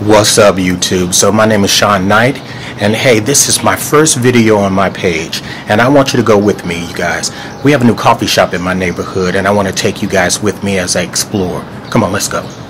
What's up YouTube? So my name is Shauwn Knight and hey this is my first video on my page and I want you to go with me you guys. We have a new coffee shop in my neighborhood and I want to take you guys with me as I explore. Come on let's go.